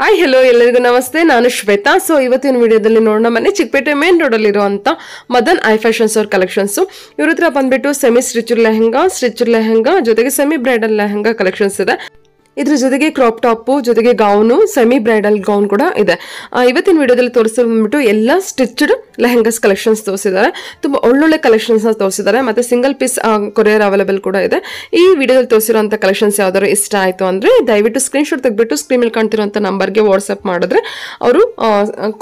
Hi hello ಎಲ್ಲರಿಗೂ ನಮಸ್ತೆ. ನಾನು ಶ್ವೇತಾ. ಸೊ ಇವತ್ತಿನ ವಿಡಿಯೋದಲ್ಲಿ ನೋಡೋಣ. ಮನೆ ಚಿಕ್ಕಪೇಟೆ ಮೇನ್ ರೋಡಲ್ಲಿರುವಂಥ ಮದನ್ ಐ ಫ್ಯಾಷನ್ಸ್ ಅವ್ರ ಕಲೆಕ್ಷನ್ಸು ಇವ್ರ ಹತ್ರ ಬಂದ್ಬಿಟ್ಟು semi stitched lehenga stitched lehenga ಜೊತೆಗೆ ಸೆಮಿ ಬ್ರೈಡಲ್ ಲೆಹಂಗಾ ಕಲೆಕ್ಷನ್ಸ್ ಇದೆ. ಇದ್ರ ಜೊತೆಗೆ ಕ್ರಾಪ್ ಟಾಪು ಜೊತೆಗೆ ಗೌನು ಸೆಮಿ ಬ್ರೈಡಲ್ ಗೌನ್ ಕೂಡ ಇದೆ. ಇವತ್ತಿನ ವಿಡಿಯೋದಲ್ಲಿ ತೋರಿಸಿದ್ಬಿಟ್ಟು ಎಲ್ಲ ಸ್ಟಿಚ್ಡ್ ಲೆಹೆಂಗಾಸ್ ಕಲೆಕ್ಷನ್ಸ್ ತೋರಿಸಿದ್ದಾರೆ. ತುಂಬ ಒಳ್ಳೊಳ್ಳೆ ಕಲೆಕ್ಷನ್ಸ್ ತೋರಿಸಿದ್ದಾರೆ. ಮತ್ತೆ ಸಿಂಗಲ್ ಪೀಸ್ ಕೊರಿಯರ್ ಅವೈಲೇಬಲ್ ಕೂಡ ಇದೆ. ಈ ವಿಡಿಯೋದಲ್ಲಿ ತೋರಿಸಿರುವಂಥ ಕಲೆಕ್ಷನ್ಸ್ ಯಾವ್ದಾದ್ರು ಇಷ್ಟ ಆಯಿತು ಅಂದರೆ ದಯವಿಟ್ಟು ಸ್ಕ್ರೀನ್ಶಾಟ್ ತೆಗೆದ್ಬಿಟ್ಟು ಸ್ಕ್ರೀನ್ ಮೇಲೆ ಕಾಣ್ತಿರುವಂಥ ನಂಬರ್ಗೆ ವಾಟ್ಸಪ್ ಮಾಡಿದ್ರೆ ಅವರು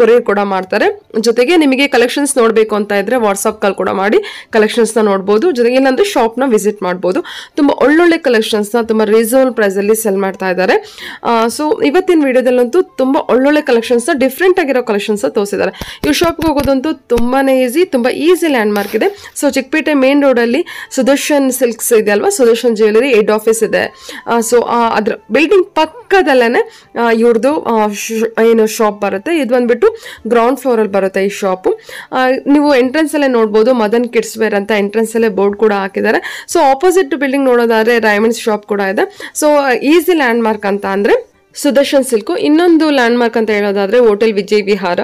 ಕೊರಿಯರ್ ಕೂಡ ಮಾಡ್ತಾರೆ. ಜೊತೆಗೆ ನಿಮಗೆ ಕಲೆಕ್ಷನ್ಸ್ ನೋಡಬೇಕು ಅಂತ ಇದ್ದರೆ ವಾಟ್ಸಪ್ ಕಾಲ್ ಕೂಡ ಮಾಡಿ ಕಲೆಕ್ಷನ್ಸ್ನ ನೋಡ್ಬೋದು. ಜೊತೆಗೆ ಇಲ್ಲಾಂದ್ರೆ ಶಾಪ್ನ ವಿಸಿಟ್ ಮಾಡ್ಬೋದು. ತುಂಬ ಒಳ್ಳೊಳ್ಳೆ ಕಲೆಕ್ಷನ್ಸ್ನ ತುಂಬ ರೀಸನಬಲ್ ಪ್ರೈಸಲ್ಲಿ ಸೆಲ್ ಮಾಡ್ತಾ ಇದ್ದಾರೆ. ಸೊ ಇವತ್ತಿನ ವಿಡಿಯೋದಲ್ಲಂತೂ ತುಂಬ ಒಳ್ಳೊಳ್ಳೆ ಕಲೆಕ್ಷನ್ಸ್ನ ಡಿಫ್ರೆಂಟ್ ಆಗಿರೋ ಕಲೆಕ್ಷನ್ಸ್ ತೋರಿಸಿದ್ದಾರೆ. ಈ ಶಾಪ್ಗೆ ಹೋಗೋದಂತೂ ತುಂಬಾನೇ ಈಸಿ ತುಂಬ ಈಸಿ ಲ್ಯಾಂಡ್ ಮಾರ್ಕ್ ಇದೆ ಸೊ ಚಿಕ್ಕಪೇಟೆ ಮೇನ್ ರೋಡಲ್ಲಿ ಸುದರ್ಶನ್ ಸಿಲ್ಕ್ಸ್ ಇದೆ ಅಲ್ವಾ? ಸುದರ್ಶನ್ ಜ್ಯುವೆಲರಿ ಹೆಡ್ ಆಫೀಸ್ ಇದೆ. ಸೊ ಅದ್ರ ಬಿಲ್ಡಿಂಗ್ ಪಕ್ಕದಲ್ಲೇ ಇವ್ರದ್ದು ಏನು ಶಾಪ್ ಬರುತ್ತೆ. ಇದು ಬಂದ್ಬಿಟ್ಟು ಗ್ರೌಂಡ್ ಫ್ಲೋರಲ್ಲಿ ಬರುತ್ತೆ ಈ ಶಾಪು ನೀವು ಎಂಟ್ರೆನ್ಸ್ ಅಲ್ಲೇ ನೋಡ್ಬೋದು. ಮದನ್ ಕಿಡ್ಸ್ ವೇರ್ ಅಂತ ಎಂಟ್ರೆನ್ಸ್ ಅಲ್ಲೇ ಬೋರ್ಡ್ ಕೂಡ ಹಾಕಿದ್ದಾರೆ. ಸೊ ಆಪೋಸಿಟ್ ಬಿಲ್ಡಿಂಗ್ ನೋಡೋದಾದ್ರೆ ರೈಮಂಡ್ಸ್ ಶಾಪ್ ಕೂಡ ಇದೆ. ಸೊ ಈಸಿ ಲ್ಯಾಂಡ್ ಮಾರ್ಕ್ ಅಂತ ಅಂದ್ರೆ ಸುದರ್ಶನ್ ಸಿಲ್ಕು. ಇನ್ನೊಂದು ಲ್ಯಾಂಡ್ ಮಾರ್ಕ್ ಅಂತ ಹೇಳೋದಾದ್ರೆ ಹೋಟೆಲ್ ವಿಜಯ್ ವಿಹಾರ.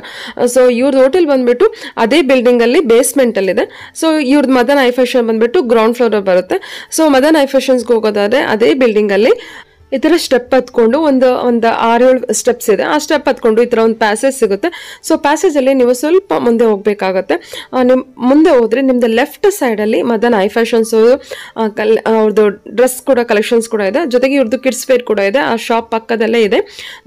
ಸೊ ಇವ್ರದ್ದು ಹೋಟೆಲ್ ಬಂದ್ಬಿಟ್ಟು ಅದೇ ಬಿಲ್ಡಿಂಗ್ ಅಲ್ಲಿ ಬೇಸ್ಮೆಂಟ್ ಅಲ್ಲಿ ಇದೆ ಸೊ ಇವ್ರದ್ದು ಮದನ್ ಐ ಫ್ಯಾಷನ್ ಬಂದ್ಬಿಟ್ಟು ಗ್ರೌಂಡ್ ಫ್ಲೋರ್ ಬರುತ್ತೆ. ಸೊ ಮದನ್ ಐ ಫ್ಯಾಷನ್ಸ್ಗೆ ಹೋಗೋದಾದ್ರೆ ಅದೇ ಬಿಲ್ಡಿಂಗ್ ಅಲ್ಲಿ ಈ ಥರ ಸ್ಟೆಪ್ ಹತ್ಕೊಂಡು ಒಂದು ಒಂದು ಆರೇಳು ಸ್ಟೆಪ್ಸ್ ಇದೆ. ಆ ಸ್ಟೆಪ್ ಹತ್ಕೊಂಡು ಈ ಥರ ಒಂದು ಪ್ಯಾಸೇಜ್ ಸಿಗುತ್ತೆ. ಸೊ ಪ್ಯಾಸೇಜಲ್ಲಿ ನೀವು ಸ್ವಲ್ಪ ಮುಂದೆ ಹೋಗಬೇಕಾಗತ್ತೆ. ನಿಮ್ಮ ಮುಂದೆ ಹೋದರೆ ನಿಮ್ಮದು ಲೆಫ್ಟ್ ಸೈಡಲ್ಲಿ ಮದನ್ ಐ ಫ್ಯಾಷನ್ಸ್ ಕಲ್ ಅವ್ರದ್ದು ಡ್ರೆಸ್ ಕೂಡ ಕಲೆಕ್ಷನ್ಸ್ ಕೂಡ ಇದೆ. ಜೊತೆಗೆ ಇವ್ರದ್ದು ಕಿಡ್ಸ್ ವೇರ್ ಕೂಡ ಇದೆ. ಆ ಶಾಪ್ ಪಕ್ಕದಲ್ಲೇ ಇದೆ.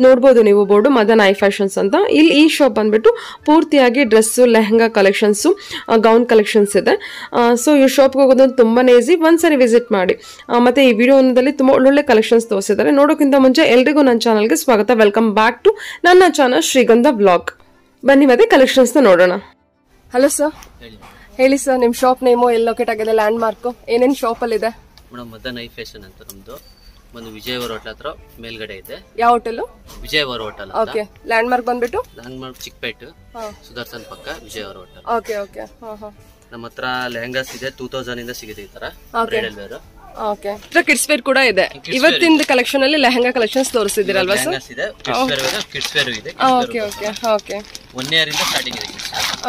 ನೋಡ್ಬೋದು ನೀವು ಬೋರ್ಡು ಮದನ್ ಐ ಫ್ಯಾಷನ್ಸ್ ಅಂತ. ಇಲ್ಲಿ ಈ ಶಾಪ್ ಬಂದ್ಬಿಟ್ಟು ಪೂರ್ತಿಯಾಗಿ dress lehenga collections gown collections ಇದೆ. ಸೊ ಈ ಶಾಪ್ಗೆ ಹೋಗೋದು ತುಂಬಾ ಈಸಿ ಒಂದ್ಸರಿ ವಿಸಿಟ್ ಮಾಡಿ. ಮತ್ತೆ ಈ ವಿಡಿಯೋದಲ್ಲಿ ತುಂಬ ಒಳ್ಳೊಳ್ಳೆ ಕಲೆಕ್ಷನ್ಸ್ ತೋರಿಸಿದ್ದಾರೆ ನೋಡೋಕ್ಕಿಂತ ಮುಂಚೆ ಎಲ್ರಿಗೂ ನನ್ನ ಚಾನಲ್ಗೆ ಸ್ವಾಗತ. ವೆಲ್ಕಮ್ ಬ್ಯಾಕ್ ಟು ನನ್ನ ಚಾನಲ್ ಶ್ರೀಗಂಧ ಬ್ಲಾಗ್ ಬನ್ನಿ ಮತ್ತೆ ಕಲೆಕ್ಷನ್ಸ್ನ ನೋಡೋಣ. ಹಲೋ ಸರ್ ಹೇಳಿ. ಸರ್ ನಿಮ್ಮ ಶಾಪ್ ನೇಮು ಎಲ್ಲಿ ಲೊಕೇಟ್ ಆಗಿದೆ ಲ್ಯಾಂಡ್ ಮಾರ್ಕು ಏನೇನು ಶಾಪಲ್ಲಿದೆ ಮೇಡಮ್ ಮದನ್ ಐ ಫ್ಯಾಷನ್ ಅಂತ ನಮ್ಮದು ಒಂದು ವಿಜಯವರ ಹೋಟೆಲ್ ಹತ್ರ ಮೇಲ್ಗಡೆ ಇದೆ. ಯಾವ ಹೋಟೆಲು ವಿಜಯವರ ಹೋಟೆಲ್ ಅಂತ. ಓಕೆ ಲ್ಯಾಂಡ್ ಮಾರ್ಕ್ ಬಂದ್ಬಿಟ್ಟು? Landmark Chickpet. ಹಾಂ. ಸುದರ್ಶನ್ ಪಕ್ಕ ವಿಜಯವರ ಹೋಟೆಲ್ ಓಕೆ ಓಕೆ ಹಾಂ ಹಾಂ. ನಮ್ಮ ಹತ್ರ ಲೆಹಂಗಾಸ್ ಇದೆ ಟೂ ತೌಸಂಡ್ ಇಂದ ಸಿಗುತ್ತೆ ಈ ತರ. Bridal wear okay kids wear ಕೂಡ ಇದೆ. ಇವತ್ತಿನ ಕಲೆಕ್ಷನ್ ಅಲ್ಲಿ ಲೆಹಂಗಾ ಕಲೆಕ್ಷನ್ಸ್ ತೋರಿಸಿದಿರಲ್ವಾ ಸರ್ ಕಿಡ್ಸ್ ವೇರ್ ಇದೆ okay okay okay one year ಇಂದ ಸ್ಟಾರ್ಟಿಂಗ್ ಇದೆ.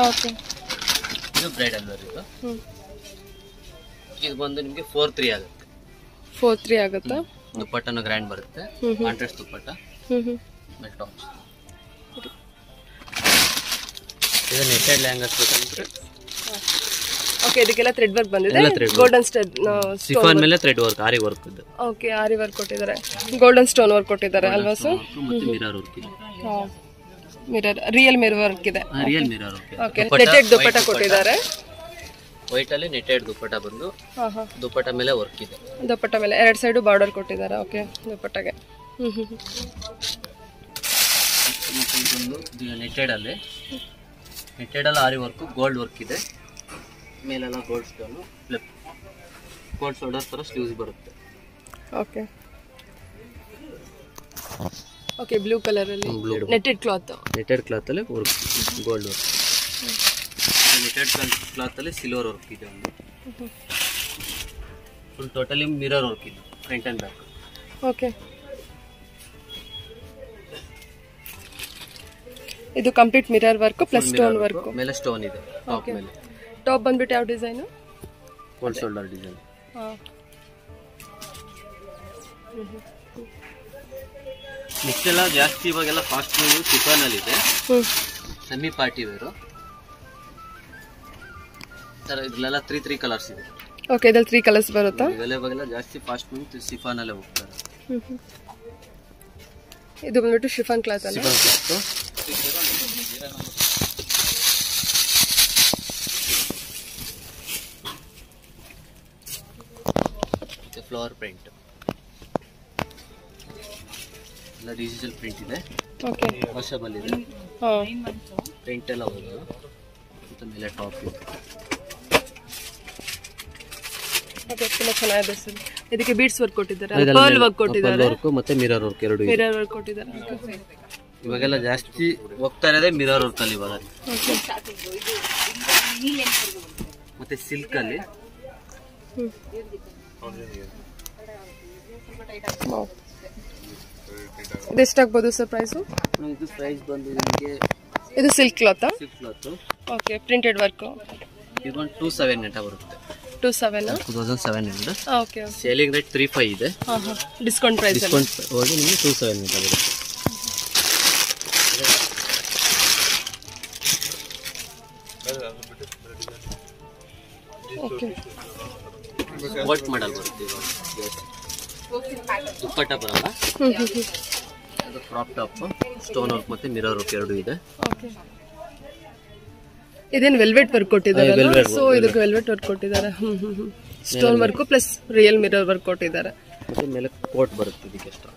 ಓಕೆ ಇದು ಬ್ರೈಡಲ್ ವೇರ್ ಇದು ಇದು. ಬಂದು ನಿಮಗೆ ಫೋರ್ ತ್ರೀ ಆಗುತ್ತೆ. ಫೋರ್ ತ್ರೀ ಆಗುತ್ತಾ? ದುಪ್ಪಟ್ಟನು ಗ್ರ್ಯಾಂಡ್ ಬರುತ್ತೆ. ಕಾಂಟ್ರಾಸ್ಟ್ ದುಪ್ಪಟ್ಟ. ಹ್ಮ್ ಟಾಪ್ಸ್ ಇದು ನೆಟ್ಟೆಡ್ ಲೆಹಂಗಾಸ್ ಬೇಕಂದ್ರೆ ಓಕೆ ಇದಕ್ಕೆಲ್ಲ ಥ್ರೆಡ್ ವರ್ಕ್ ಬಂದಿದೆ. ಎಲ್ಲ thread work. ಗೋಲ್ಡನ್ ಸಿಫಾನ್ ಮೇಲೆ ಥ್ರೆಡ್ ವರ್ಕ್ ಆರಿ ವರ್ಕ್ ಇದೆ. ಓಕೆ ಆರಿ ವರ್ಕ್ ಕೊಟ್ಟಿದ್ದಾರೆ. ಗೋಲ್ಡನ್ ಸ್ಟೋನ್ ವರ್ಕ್ ಕೊಟ್ಟಿದ್ದಾರೆ ಅಲ್ವಾ ಸರ್ ಮತ್ತೆ ಮಿರರ್ ವರ್ಕ್ ಇದೆ. ಮಿರರ್ ರಿಯಲ್ ಮಿರರ್ ವರ್ಕ್ ಇದೆ. Real mirror okay netted dupatta ಕೊಟ್ಟಿದ್ದಾರೆ. ವೈಟ್ ಅಲ್ಲಿ ನೆಟೆಡ್ ದುಪ್ಪಟ್ಟ ಬಂದು ಹಾ ಹಾಂ. ಮೇಲೆ ವರ್ಕ್ ಇದೆ. ದುಪ್ಪಟ್ಟ ಮೇಲೆ ಎರಡು ಸೈಡು ಬಾರ್ಡರ್ ಕೊಟ್ಟಿದ್ದಾರೆ. ಓಕೆ ದುಪ್ಪಟ್ಟಗೆ ಹ್ಞೂ ಹ್ಞೂ. ಮತ್ತೆ ಇದೊಂದು ನೆಟೆಡ್ ಅಲ್ಲಿ. ನೆಟೆಡ್ ಅಲ್ಲಿ ಆರಿ ವರ್ಕ್ ಗೋಲ್ಡ್ ವರ್ಕ್ ಇದೆ. ಮೇಲೆಲ್ಲ gold stone flip gold shoulder ಥರ ಸ್ಲೀವ್ಸ್ ಬರುತ್ತೆ. ಓಕೆ ಓಕೆ ಬ್ಲೂ ಕಲರ್ ಅಲ್ಲಿ blue netted cloth netted cloth ಅಲ್ಲಿ work gold work netted cloth ಅಲ್ಲಿ ಸಿಲ್ವರ್ ವರ್ಕ್ ಇದೆ ಒಂದು. ಫುಲ್ ಟೋಟಲಿ ಮಿರರ್ ವರ್ಕ್ ಇದೆ ಫ್ರಂಟ್ ಅಂಡ್ ಬ್ಯಾಕ್ ಓಕೆ ಇದು complete mirror work plus stone work ಮೇಲೆ stone ಇದೆ okay ಮೇಲೆ. ಟಾಪ್ ಬಂದ್ಬಿಟ್ಟು ಯಾವ design? Gold shoulder design next ಎಲ್ಲ ಜಾಸ್ತಿ ಇವಾಗೆಲ್ಲ ಫಾಸ್ಟ್ ಮೂವ್ ಸಿಫಾನ್ ಅಲ್ಲಿ ಇದೆ. ಸೆಮಿ ಪಾರ್ಟಿ ವೇರು ಸರ್ ಇದ್ರಲ್ಲೆಲ್ಲ ತ್ರೀ ತ್ರೀ ಕಲರ್ಸ್ ಇದೆ. ಓಕೆ ಇದ್ರಲ್ಲಿ ತ್ರೀ ಕಲರ್ಸ್ ಬರುತ್ತಾ? ಇವೆಲ್ಲ ಇವಾಗೆಲ್ಲ ಜಾಸ್ತಿ ಫಾಸ್ಟ್ ಮೂವ್ ಸಿಫಾನ್ ಅಲ್ಲೇ ಹೋಗ್ತಾರೆ. ಇದು ಬಂದ್ಬಿಟ್ಟು ಶಿಫಾನ್ ಕ್ಲಾತ್ ಅಲ್ಲ? ಸಿಫಾನ್ ಕ್ಲಾತ್ ಫ್ಲವರ್ ಪ್ರಿಂಟ್ ಎಲ್ಲ ಡಿಜಿಟಲ್ ಪ್ರಿಂಟ್ ಇದೆ. ಓಕೆ ವಾಷಬಲ್ ಇದೆ. ಪ್ರಿಂಟ್ ಎಲ್ಲ ಹೋಗೋದು. ಮತ್ತು ಮೇಲೆ ಟಾಪ್ ಇದೆ. ಓಕೆ ತುಂಬ ಚೆನ್ನಾಗಿದೆ ಸರ್. ಇದಕ್ಕೆ ಬೀಡ್ಸ್ ವರ್ಕ್ ಕೊಟ್ಟಿದ್ದಾರೆ. ಪರ್ಲ್ ವರ್ಕ್ ಕೊಟ್ಟಿದ್ದಾರೆ. ವರ್ಕ್ ಮತ್ತೆ ಮಿರರ್ ವರ್ಕ್ ಎರಡು ಇದೆ. ಮಿರರ್ ವರ್ಕ್ ಕೊಟ್ಟಿದ್ದಾರೆ. ಇವಾಗೆಲ್ಲ ಜಾಸ್ತಿ ಹೋಗ್ತಾ ಇರೋದೇ ಮಿರರ್ ವರ್ಕ್ ಅಲ್ಲಿ ಇವಾಗ. ಮತ್ತೆ ಸಿಲ್ಕ್ ಅಲ್ಲಿ. ಎಷ್ಟಾಗ್ಬೋದು ಸರ್ ಪ್ರೈಸು? ಇದು ಪ್ರೈಸ್ ಬಂದು ನಿಮಗೆ ಇದು silk ಕ್ಲಾತಾ? Six cloth. Okay printed work? ಇದು ಒಂದು ಟೂ ಸೆವೆನ್ ಗಂಟೆ ಬರುತ್ತೆ. Two seven two thousand seven hundred okay selling rate three five ಇದೆ. ಹಾಂ ಹಾಂ. ಡಿಸ್ಕೌಂಟ್ ಪ್ರೈಸ್ ಡಿಸ್ಕೌಂಟ್ ಹೋಗಿ ನಿಮಗೆ ಟೂ ಸೆವೆನ್ ಗಂಟೆ ಬರುತ್ತೆ. ಓಕೆ. ವರ್ಕ್ ಮಾಡಲ್ ಬರುತ್ತೆ ಇವಾಗ. ದುಪ್ಪಟ್ಟ ಬರಲ್ಲ? ಅದು ಕ್ರಾಪ್ ಟಾಪ್ ಸ್ಟೋನ್ ವರ್ಕ್ ಮತ್ತೆ ಮಿರರ್ ವರ್ಕ್ ಎರಡು ಇದೆ. ಇದೇನು ವೆಲ್ವೆಟ್ ವರ್ಕ್ ಕೊಟ್ಟಿದ್ದಾರೆ ಸೊ ಇದಕ್ಕೆ ವೆಲ್ವೆಟ್ ವರ್ಕ್ ಕೊಟ್ಟಿದ್ದಾರೆ. Stone work plus real mirror work ಕೊಟ್ಟಿದ್ದಾರೆ. ಮತ್ತೆ ಮೇಲೆ ಕೋಟ್ ಬರುತ್ತೆ ಇದಕ್ಕೆ ಎಷ್ಟು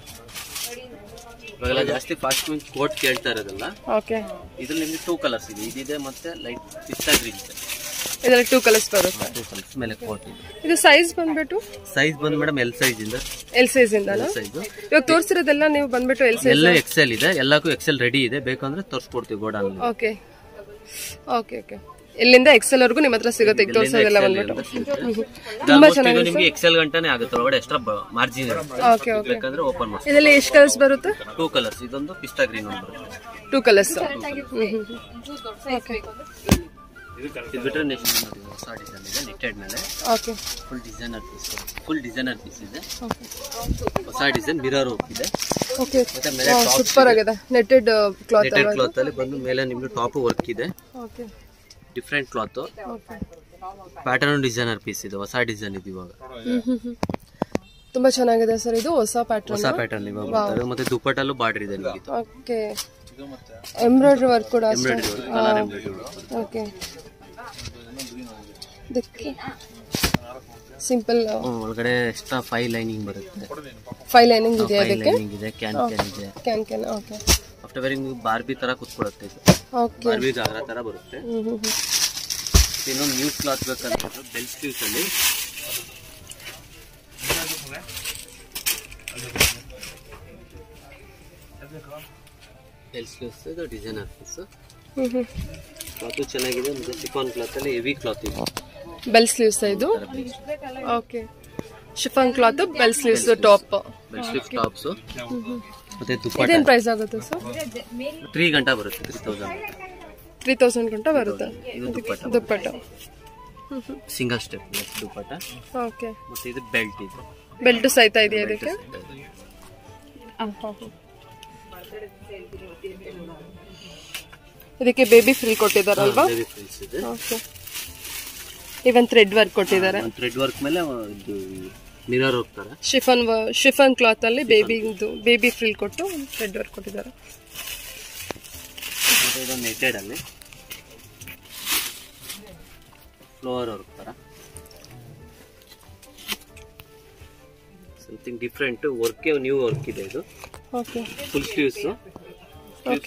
ಇವಾಗೆಲ್ಲ ಜಾಸ್ತಿ ಫಾಸ್ಟ್ ಮೆನ್ ಕೋಟ್ ಕೇಳ್ತಾ ಇರೋದಲ್ಲ. ಓಕೆ ಇದ್ರಲ್ಲಿ ನಿಮಗೆ ಟೂ ಕಲರ್ಸ್ ಇದೆ. ಇದಿದೆ ಮತ್ತೆ ಲೈಟ್ ಪಿಸ್ತಾ ಗ್ರೀನ್ ಇದೆ. ಇದರಲ್ಲಿ ಟೂ ಕಲರ್ಸ್ ಬರುತ್ತೆ. ಟೂ ಕಲರ್ಸ್ ಮೇಲೆ ಕೋಟ್ ಇದೆ. ಇದು ಸೈಜ್ ಬಂದ್ಬಿಟ್ಟು? ಸೈಜ್ ಬಂದ್ ಮೇಡಮ್ ಎಲ್ ಸೈಜ್ ಇಂದ. ಎಲ್ ಸೈಜ್ ಇಂದ ಸೈಜ್ ಇವಾಗ ತೋರಿಸಿರೋದೆಲ್ಲ ನೀವು ಬಂದ್ಬಿಟ್ಟು ಎಲ್ ಸೈಜ್ ಎಲ್ಲ ಎಕ್ಸೆಲ್ ಇದೆ. ಎಲ್ಲಕ್ಕೂ ಎಕ್ಸೆಲ್ ರೆಡಿ ಇದೆ. ಬೇಕಂದ್ರೆ ತೋರಿಸ್ಕೊಡ್ತೀವಿ ಗೋಡನ್ ಓಕೆ ಓಕೆ ಓಕೆ ಎಲ್ಲಿಂದ ಎಕ್ಸೆಲ್ ವರ್ಗು ನಿಮ್ಮ ಹತ್ರ ಸಿಗುತ್ತೆ. ಈಗ ತೋರಿಸೋದೆಲ್ಲ ಬಂದ್ಬಿಟ್ಟು. ತುಂಬಾ ಚೆನ್ನಾಗಿದೆ ನಿಮಗೆ ಎಕ್ಸೆಲ್ ಗಂಟನೆ ಆಗುತ್ತೆ. ಒಳಗಡೆ ಎಕ್ಸ್ಟ್ರಾ ಮಾರ್ಜಿನ್ ಓಕೆ ಓಕೆ ಬೇಕಂದ್ರೆ ಓಪನ್ ಮಾಡಿ ಇದರಲ್ಲಿ ಎಷ್ಟು ಕಲರ್ಸ್ ಬರುತ್ತೆ? ಟೂ ಕಲರ್ಸ್ ಇದೊಂದು ಪಿಸ್ಟಾ ಗ್ರೀನ್ ಒಂದು ಬರುತ್ತೆ. ಟೂ ಕಲರ್ಸ್ ಓಕೆ ಇದು ಬಿಟ್ಟರೆ ನೆಕ್ಸ್ಟ್ ನೋಡಿ ಹೊಸ ಡಿಸೈನ್ ಇದೆ ನೆಟ್ಟೆಡ್ ಮೇಲೆ. Okay full designer piece full designer piece ಇದೆ. ಓಕೆ ಹೊಸ ಡಿಸೈನ್ ಮಿರರ್ ಇದೆ ಓಕೆ ಮತ್ತೆ ಮೇಲೆ ಸೂಪರ್ ಆಗಿದೆ. ನೆಟ್ಟೆಡ್ ಕ್ಲಾತ್ ನೆಟ್ಟೆಡ್ ಕ್ಲಾತ್ ಅಲ್ಲಿ ಬಂದು ಮೇಲೆ ನಿಮಗೆ ಟಾಪ್ ವರ್ಕ್ ಇದೆ. Okay different cloth okay pattern designer piece ಇದೆ. ಹೊಸ ಡಿಸೈನ್ ಇದು ಇವಾಗ. ತುಂಬಾ ಚೆನ್ನಾಗಿದೆ ಸರ್. ಇದು ಹೊಸ ಪ್ಯಾಟರ್ನ್ ಹೊಸ ಪ್ಯಾಟರ್ನ್ ಇವಾಗ ಬರ್ತದೆ. ಮತ್ತೆ ದುಪ್ಪಟ್ಟಲ್ಲೂ ಬಾರ್ಡರ್ ಇದೆ ನಿಮಗೆ ಓಕೆ ಎಂಬ್ರಾಯ್ಡ್ರಿ ವರ್ಕ್ ಕೂಡ ಅಷ್ಟೇ? ಓಕೆ ಇದಕ್ಕೆ ಸಿಂಪಲ್ ಒಳಗಡೆ ಎಕ್ಸ್ಟ್ರಾ ಫೈ ಲೈನಿಂಗ್ ಬರುತ್ತೆ. ಫೈ ಲೈನಿಂಗ್ ಇದೆ ಅದಕ್ಕೆ ಲೈನಿಂಗ್ ಇದೆ ಕ್ಯಾನ್ ಕ್ಯಾನ್ ಇದೆ. Cancan okay after wearing Barbie ತರ ಕುತ್ಕೊಳ್ಳುತ್ತೆ ಇದು. ಓಕೆ ಬಾರ್ಬಿ ಗಾಗ್ರಾ ತರ ಬರುತ್ತೆ. ಇನ್ನೊಂದು ನ್ಯೂ ಕ್ಲಾತ್ ಬೇಕಂದ್ರೆ ಬೆಲ್ ಸ್ಲೀವ್ಸ್ ಅಲ್ಲಿ. ಬೆಲ್ ಸ್ಲೀವ್ಸ್ ಇದು ಡಿಸೈನ್ ಹ್ಮ್ ಕ್ಲಾತು ಚೆನ್ನಾಗಿದೆ ಮತ್ತೆ ಕ್ಲಾತ್ ಅಲ್ಲಿ ಹೆವಿ ಕ್ಲಾತ್ ಇದೆ. ಬೆಲ್ ಸ್ಲೀವ್ಸ್ ಇದು? Okay chiffon cloth bell sleeves top bell sleeve tops ಮತ್ತೆ ದುಪಟ್ಟಾ ಇದೇನು ಪ್ರೈಸ್ ಆಗುತ್ತೆ ಸರ್ 3 ಗಂಟೆ ಬರುತ್ತೆ ತ್ರೀ ತೌಸಂಡ್ ತ್ರೀ ತೌಸಂಡ್ ಗಂಟ ಬರುತ್ತೆ. ಇದು dupatta dupatta. Single step dupatta okay ಮತ್ತೆ ಇದು ಬೆಲ್ಟ್ ಇದೆ. ಬೆಲ್ಟ್ ಸಹಿತ ಇದೆ. ಇದಕ್ಕೆ ಇದಕ್ಕೆ ಬೇಬಿ ಫ್ರಿಲ್ ಫ್ರಿಲ್ಸ್ ಇದೆ. ಓಕೆ ಇವನ್ ಥ್ರೆಡ್ ವರ್ಕ್ ಕೊಟ್ಟಿದ್ದಾರೆ. ಥ್ರೆಡ್ ವರ್ಕ್ ಮೇಲೆ ಇದು ಮಿರರ್ ಹೋಗ್ತಾರೆ. ಶಿಫನ್ ಶಿಫನ್ ಕ್ಲಾತ್ ಅಲ್ಲಿ ಬೇಬಿ ಬೇಬಿ ಫ್ರಿಲ್ ಕೊಟ್ಟು ಥ್ರೆಡ್ ವರ್ಕ್ ಕೊಟ್ಟಿದ್ದಾರೆ. ನೆಟೆಡ್ ಅಲ್ಲಿ. ಫ್ಲೋರ್ ವರ್ಕ್ ತರ something different work new work ಇದೆ ಇದು. Okay full sleeves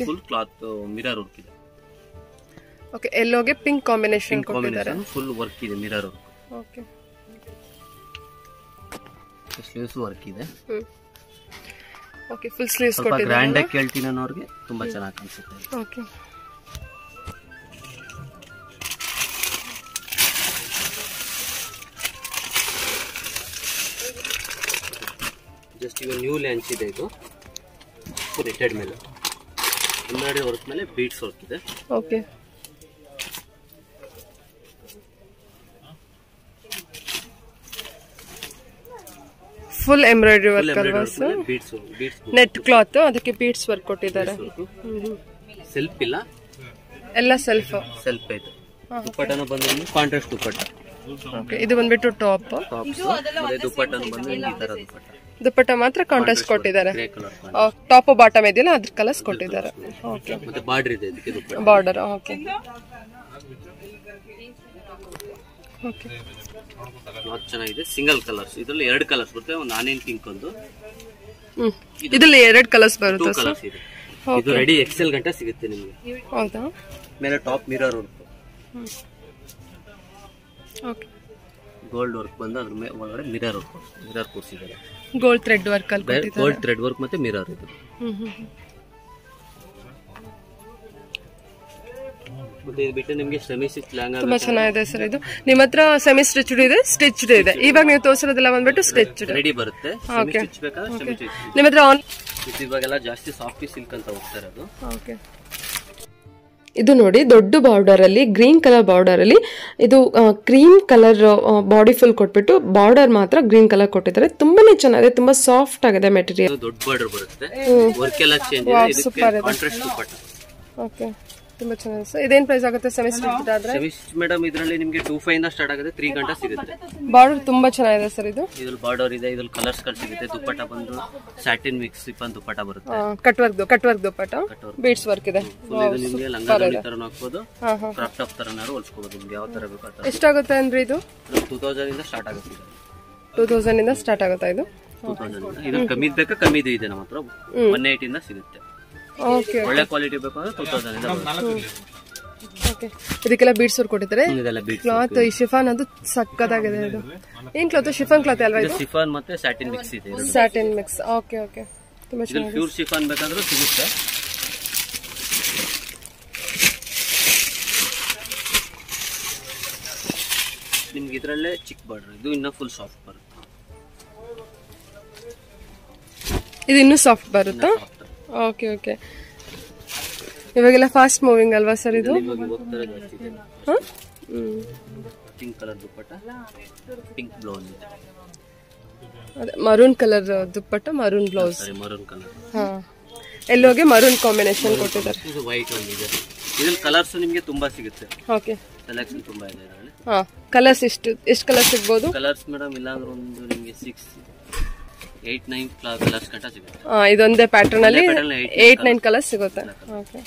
full cloth mirror work ಇದೆ. ಓಕೆ ಎಲ್ಲೋಗೆ ಪಿಂಕ್ ಕಾಂಬಿನೇಷನ್ ಕೊಟ್ಟಿದ್ದಾರೆ. ಕಾಂಬಿನೇಷನ್ ಫುಲ್ ವರ್ಕ್ ಇದೆ mirror work okay sleeves work ಇದೆ. ಓಕೆ ಫುಲ್ ಸ್ಲೀವ್ಸ್ ಕೊಟ್ಟಿದ್ದಾರೆ ಗ್ರ್ಯಾಂಡ್ ಆಗಿ ಕೇಳ್ತೀನಿ ಅನ್ನೋರಿಗೆ ತುಂಬಾ ಚೆನ್ನಾಗಿ ಕಾಣಿಸುತ್ತೆ. ಓಕೆ. ಜಸ್ಟ್ ಈಗ ನ್ಯೂ ಲ್ಯಾಂಚ್ ಇದೆ ಇದು. ನೆಟೆಡ್ ಮೇಲೆ ಹನ್ನೆರಡು ವರ್ಕ್ ಮೇಲೆ ಬೀಟ್ಸ್ ವರ್ಕ್ ಇದೆ. ಓಕೆ. ಫುಲ್ ಎಂಬ್ರಾಯ್ಡ್ರಿ ವರ್ಕ್ ಅಲ್ವಾ ಸರ್ ನೆಟ್ ಕ್ಲಾತ್ ಅದಕ್ಕೆ ಬೀಡ್ಸ್ ವರ್ಕ್ ಕೊಟ್ಟಿದ್ದಾರೆ. ಸೆಲ್ಫ್ ಇಲ್ಲ? ಎಲ್ಲ ಸೆಲ್ಫ್ ಸೆಲ್ಫ್ ಐತೆ ದುಪ್ಪಟ್ಟನ ಬಂದು ಕಾಂಟ್ರಾಸ್ಟ್ ದುಪ್ಪಟ್ಟ. ಓಕೆ ಇದು ಬಂದ್ಬಿಟ್ಟು ಟಾಪ್ ದುಪ್ಪಟ್ಟ. ದುಪ್ಪಟ್ಟ ಮಾತ್ರ ಕಾಂಟ್ರಾಸ್ಟ್ ಕೊಟ್ಟಿದ್ದಾರೆ. ಟಾಪ್ ಬಾಟಮ್ ಇದೆಯಲ್ಲ ಅದ್ರ ಕಲರ್ಸ್ ಕೊಟ್ಟಿದ್ದಾರೆ. ಓಕೆ ಮತ್ತೆ ಬಾರ್ಡರ್ ಇದೆ ಇದಕ್ಕೆ ಬಾರ್ಡರ್ ಓಕೆ ಓಕೆ ಕ್ಲಾತ್ ಚೆನ್ನಾಗಿದೆ. ಸಿಂಗಲ್ ಕಲರ್ಸ್ ಇದರಲ್ಲಿ ಎರಡು ಕಲರ್ಸ್ ಬರುತ್ತೆ. ಒಂದು ಆನಿಯನ್ ಪಿಂಕ್ ಒಂದು. ಇದ್ರಲ್ಲಿ ಇದರಲ್ಲಿ ಎರಡು ಕಲರ್ಸ್ ಬರುತ್ತೆ ಕಲರ್ಸ್ ಇದೆ. ಇದು ರೆಡಿ ಎಕ್ಸೆಲ್ ಗಂಟೆ ಸಿಗುತ್ತೆ ನಿಮಗೆ. ಹೌದಾ? ಮೇಲೆ top mirror work okay gold work ಬಂದು ಅದ್ರ ಮೇಲೆ ಒಳಗಡೆ ಮಿರರ್ ವರ್ಕ್ ಮಿರರ್ ಕೂರಿಸಿದ್ದಾರೆ. ಗೋಲ್ಡ್ ಥ್ರೆಡ್ ವರ್ಕ್ ಅಲ್ಲಿ ಕೊಟ್ಟಿದ್ದಾರೆ. ಗೋಲ್ಡ್ ಥ್ರೆಡ್ ವರ್ಕ್ ಮತ್ತೆ ಮಿರರ್ ಇದು. ಮತ್ತೆ ಇದು ಬಿಟ್ಟು ನಿಮಗೆ ಸೆಮಿ ಸ್ಟಿಚ್ ಲ್ಯಾಂಗ ತುಂಬಾ ಚೆನ್ನಾಗಿದೆ ಸರ್ ಇದು. ನಿಮ್ಮ ಹತ್ರ ಸೆಮಿ ಸ್ಟಿಚ್ಡ್ ಇದೆ ಸ್ಟಿಚ್ಡ್ ಇದೆ. ಇವಾಗ ನೀವು ತೋರಿಸೋದೆಲ್ಲ ಬಂದ್ಬಿಟ್ಟು ಸ್ಟಿಚ್ಡ್ ರೆಡಿ ಬರುತ್ತೆ. ಸೆಮಿ ಸ್ಟಿಚ್ ಬೇಕಾದ್ರೆ ಸೆಮಿ ಸ್ಟಿಚ್ ನಿಮ್ಮ ಹತ್ರ ಆನ್ ಇದು ಇವಾಗೆಲ್ಲ ಜಾಸ್ತಿ ಸಾಫ್ಟ್ ಸಿಲ್ಕ್ ಅಂತ ಹೋಗ್ತಾ ಇರೋದು. ಓಕೆ ಇದು ನೋಡಿ ದೊಡ್ಡ ಬಾರ್ಡರ್ ಅಲ್ಲಿ ಗ್ರೀನ್ ಕಲರ್ ಬಾರ್ಡರ್ ಅಲ್ಲಿ ಇದು ಕ್ರೀಮ್ ಕಲರ್ ಬಾಡಿ ಫುಲ್ ಕೊಟ್ಬಿಟ್ಟು ಬಾರ್ಡರ್ ಮಾತ್ರ ಗ್ರೀನ್ ಕಲರ್ ಕೊಟ್ಟಿದ್ದಾರೆ. ತುಂಬಾನೇ ಚೆನ್ನಾಗಿದೆ ತುಂಬಾ ಸಾಫ್ಟ್ ಆಗಿದೆ ಮೆಟೀರಿಯಲ್ ದೊಡ್ಡ ಬಾರ್ಡರ್ ಬರುತ್ತೆ. ವರ್ಕ್ ಎಲ್ಲ ಚೇಂಜ್ ಇದೆ. ಇದಕ್ಕೆ ಕಾಂಟ್ರಾಸ್ಟ್ ದುಪ್ಪಟ್ಟ. ಓಕೆ ತುಂಬಾ ಚೆನ್ನಾಗಿದೆ ಸರ್ ಇದೇನ್ ಪ್ರೈಸ್ ಆಗುತ್ತೆ? ಸೆಮಿಸ್ಟರ್ ಆದ್ರೆ? ಮೇಡಮ್ ಇದರಲ್ಲಿ ನಿಮಗೆ ಟೂ ಫೈವ್ ಇಂದ ಸ್ಟಾರ್ಟ್ ಆಗುತ್ತೆ ತ್ರೀ ಗಂಟೆ ಸಿಗುತ್ತೆ. ಬಾರ್ಡರ್ ತುಂಬಾ ಚೆನ್ನಾಗಿದೆ ಸರ್ ಇದು. ಇದ್ರಲ್ಲಿ ಬಾರ್ಡರ್ ಇದೆ ಇದ್ರಲ್ಲಿ ಕಲರ್ಸ್ಗಳು ಸಿಗುತ್ತೆ ದುಪ್ಪಟ್ಟ ಬಂದು ಸ್ಯಾಟಿನ್ ಮಿಕ್ಸ್ ಅಂತ ದುಪ್ಪಟ್ಟ ಬರುತ್ತೆ. Cut work cut work dupatta beads work ಇದೆ. ನಿಮಗೆ ಹಾಕ್ಬೋದು. ಹಾ ಕ್ರಾಪ್ ಟಾಪ್ ತರನಾರು ಹೊಲ್ಸ್ಕೋಬಹುದು ನಿಮ್ಗೆ ಯಾವ ತರ ಬೇಕು ಎಷ್ಟಾಗುತ್ತೆ ಅಂದ್ರೆ ಇದು? ಟೂ ತೌಸಂಡ್ ಇಂದ ಸ್ಟಾರ್ಟ್ ಆಗುತ್ತೆ ಟೂ ತೌಸಂಡ್ ಇಂದ ಸ್ಟಾರ್ಟ್ ಆಗುತ್ತಾ ಇದು? ಟೂ ತೌಸಂಡ್ ಇದು. ಕಮ್ಮಿ ಬೇಕಾ ಕಮ್ಮಿ ಇದೆ ನಮ್ಮ ಹತ್ರ. ಒನ್ ಏಟ್ ಇಂದ ಸಿಗುತ್ತೆ. ಓಕೆ ಒಳ್ಳೆ ಕ್ವಾಲಿಟಿ ಬೇಕು ಅಂದ್ರೆ ಟೂ ತೌಸಂಡ್. ಓಕೆ ಇದಕ್ಕೆಲ್ಲ ಬೀಡ್ಸ್ ಅವ್ರು ಕೊಟ್ಟಿದ್ದಾರೆ. ಕ್ಲಾತ್ ಈ ಶಿಫಾನ್ ಅದು ಸಕ್ಕತ್ತಾಗಿದೆ ಇದು. ಏನ್ ಕ್ಲಾತ್ ಶಿಫಾನ್ ಕ್ಲಾತ್ ಅಲ್ವಾ ಇದು ಶಿಫಾನ್ ಮತ್ತೆ ಸ್ಯಾಟಿನ್ ಮಿಕ್ಸ್ ಇದೆ ಸ್ಯಾಟಿನ್ ಮಿಕ್ಸ್ ಓಕೆ ಓಕೆ ತುಂಬಾ ಚೆನ್ನಾಗಿ ಪ್ಯೂರ್ ಶಿಫಾನ್ ಬೇಕಾದ್ರೂ ಸಿಗುತ್ತೆ. ನಿಮ್ಗೆ ಇದರಲ್ಲೇ ಚಿಕ್ಕ ಬಾರ್ಡರ್ ಇದು ಇನ್ನ ಫುಲ್ ಸಾಫ್ಟ್ ಬರುತ್ತೆ. ಇದು ಇನ್ನೂ ಸಾಫ್ಟ್ ಬರುತ್ತಾ? ಓಕೆ ಓಕೆ ಇವಾಗೆಲ್ಲ ಫಾಸ್ಟ್ ಮೂವಿಂಗ್ ಅಲ್ವಾ ಸರ್ ಇದು? ಇದೆ. Pink colour dupatta pink blouse ಇದೆ ಅದೇ maroon colour dupatta maroon blouse maroon colour ಹಾ. ಎಲ್ಲೋಗೆ ಮರೂನ್ ಕಾಂಬಿನೇಷನ್ ಕೊಟ್ಟಿದ್ದಾರೆ? ಇದು ವೈಟ್ ಒಂದಿದೆ ಇದ್ರಲ್ಲಿ ಕಲರ್ಸ್ ನಿಮಗೆ ತುಂಬಾ ಸಿಗುತ್ತೆ. ಓಕೆ ಸೆಲೆಕ್ಷನ್ ತುಂಬಾ ಇದೆ ಇದರಲ್ಲಿ ಹಾ ಕಲರ್ಸ್ ಎಷ್ಟು ಎಷ್ಟು ಕಲರ್ ಸಿಗ್ಬೋದು? ಕಲರ್ಸ್ ಮೇಡಮ್ ಇಲ್ಲಾಂದ್ರೆ ಒಂದು ನಿಮಗೆ ಸಿಕ್ಸ್ ಏಟ್ ನೈನ್ ಕಲರ್ಸ್ ಗಂಟ ಸಿಗುತ್ತೆ. ಹಾ ಇದೊಂದೇ ಪ್ಯಾಟರ್ನ್ ಅಲ್ಲಿ ಏಟ್ ನೈನ್ ಕಲರ್ಸ್ ಸಿಗುತ್ತೆ. ಓಕೆ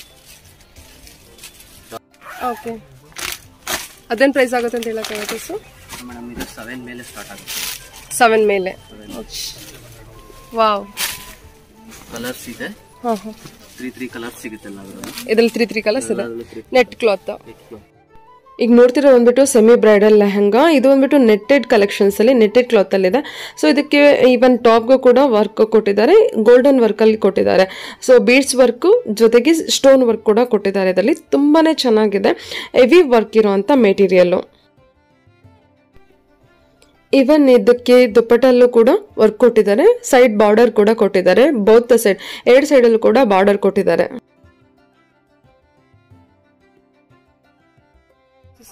ಓಕೆ ಅದೇನ್ ಪ್ರೈಸ್ ಆಗುತ್ತೆ ಅಂತ ಹೇಳಕ್ಕಾಗುತ್ತೆ ಸರ್ ಮೇಡಮ್ ಇದು ಸೆವೆನ್ ಮೇಲೆ ಸ್ಟಾರ್ಟ್ ಆಗುತ್ತೆ. ಸೆವೆನ್ ಮೇಲೆ. ವಾವ್ ಕಲರ್ಸ್ ಇದೆ. ಹಾ ಹಾ ತ್ರೀ ತ್ರೀ ಕಲರ್ಸ್ ಸಿಗುತ್ತೆ ಎಲ್ಲ ಇದ್ರಲ್ಲಿ ತ್ರೀ ತ್ರೀ ಕಲರ್ಸ್ ಇದೆ. ಅದರಲ್ಲಿ three ನೆಟ್ ಕ್ಲಾತ್ ಈಗ ನೋಡ್ತಿರೋ ಬಂದ್ಬಿಟ್ಟು ಸೆಮಿ ಬ್ರೈಡಲ್ ಲೆಹಂಗಾ. ಇದು ಬಂದ್ಬಿಟ್ಟು ನೆಟ್ಟೆಡ್ ಕಲೆಕ್ಷನ್ಸ್ ಅಲ್ಲಿ ನೆಟ್ಟೆಡ್ ಕ್ಲಾತ್ ಅಲ್ಲಿ ಇದೆ. ಸೊ ಇದಕ್ಕೆ ಈವನ್ ಟಾಪ್ಗೂ ಕೂಡ ವರ್ಕ್ ಕೊಟ್ಟಿದ್ದಾರೆ ಗೋಲ್ಡನ್ ವರ್ಕ್ ಅಲ್ಲಿ ಕೊಟ್ಟಿದ್ದಾರೆ. ಸೊ ಬೀಡ್ಸ್ ವರ್ಕ್ ಜೊತೆಗೆ ಸ್ಟೋನ್ ವರ್ಕ್ ಕೂಡ ಕೊಟ್ಟಿದ್ದಾರೆ ಇದರಲ್ಲಿ. ತುಂಬಾನೇ ಚೆನ್ನಾಗಿದೆ ಹೆವಿ ವರ್ಕ್ ಇರುವಂತ ಮೆಟೀರಿಯಲ್ ಇವನ್ ಇದಕ್ಕೆ ದುಪ್ಪಟಲ್ಲೂ ಕೂಡ ವರ್ಕ್ ಕೊಟ್ಟಿದ್ದಾರೆ ಸೈಡ್ ಬಾರ್ಡರ್ ಕೂಡ ಕೊಟ್ಟಿದ್ದಾರೆ ಬೋತ್ ಸೈಡ್ ಎರಡು ಸೈಡಲ್ಲೂ ಕೂಡ ಬಾರ್ಡರ್ ಕೊಟ್ಟಿದ್ದಾರೆ.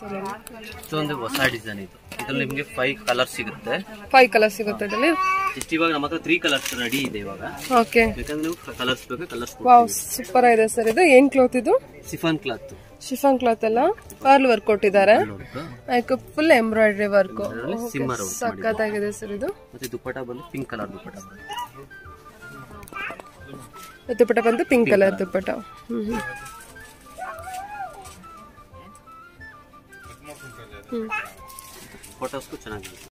ಇಷ್ಟೊಂದು ಹೊಸ ಡಿಸೈನ್ ಇದು. ಇದ್ರಲ್ಲಿ ನಿಮ್ಗೆ ಫೈವ್ ಕಲರ್ ಸಿಗುತ್ತೆ. ಫೈವ್ ಕಲರ್ ಸಿಗುತ್ತೆ ಇದರಲ್ಲಿ? ಇವಾಗ ನಮ್ಮ ಹತ್ರ ತ್ರೀ ಕಲರ್ಸ್ ರೆಡಿ ಇದೆ ಇವಾಗ. ಓಕೆ ಬೇಕಂದ್ರೆ ನೀವು ಕಲರ್ಸ್ ಬೇಕು ಕಲರ್ಸ್ ವಾವ್ ಸೂಪರ್ ಇದೆ ಸರ್ ಇದು. ಏನ್ ಕ್ಲಾತ್ ಇದು? ಸಿಫಾನ್ ಕ್ಲಾತ್ ಶಿಫಾನ್ ಕ್ಲಾತ್ ಎಲ್ಲ ಪರ್ಲ್ ವರ್ಕ್ ಕೊಟ್ಟಿದ್ದಾರೆ. ಫುಲ್ ಎಂಬ್ರಾಯ್ಡ್ರಿ ವರ್ಕ್ ಸಕ್ಕತ್ತಾಗಿದೆ ಸರ್ ಇದು. ಮತ್ತೆ ದುಪ್ಪಟ ಬಂದು ಪಿಂಕ್ ಕಲರ್ ದುಪ್ಪಟ ದುಪ್ಪಟ ಬಂದು pink colour dupatta hmm. Hmm. Hmm ಫೋಟೋಸ್ಗೂ ಚೆನ್ನಾಗಿದೆ